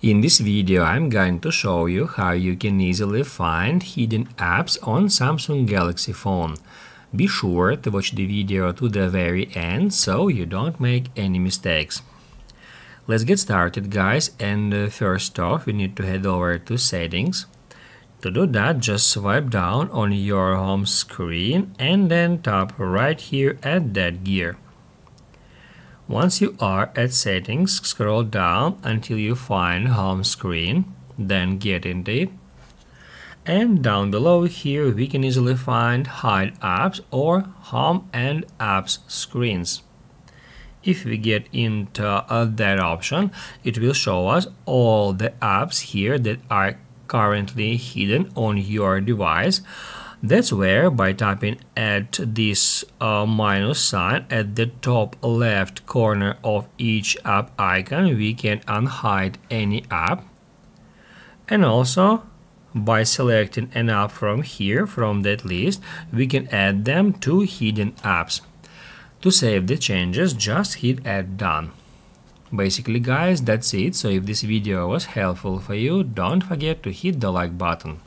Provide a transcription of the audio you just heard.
In this video I'm going to show you how you can easily find hidden apps on Samsung Galaxy phone. Be sure to watch the video to the very end so you don't make any mistakes. Let's get started guys and uh, first off we need to head over to settings. To do that just swipe down on your home screen and then tap right here at that gear. Once you are at settings, scroll down until you find home screen, then get into it. And down below here we can easily find hide apps or home and apps screens. If we get into uh, that option, it will show us all the apps here that are currently hidden on your device that's where by tapping at this uh, minus sign at the top left corner of each app icon we can unhide any app. And also by selecting an app from here from that list we can add them to hidden apps. To save the changes just hit add done. Basically guys that's it. So if this video was helpful for you don't forget to hit the like button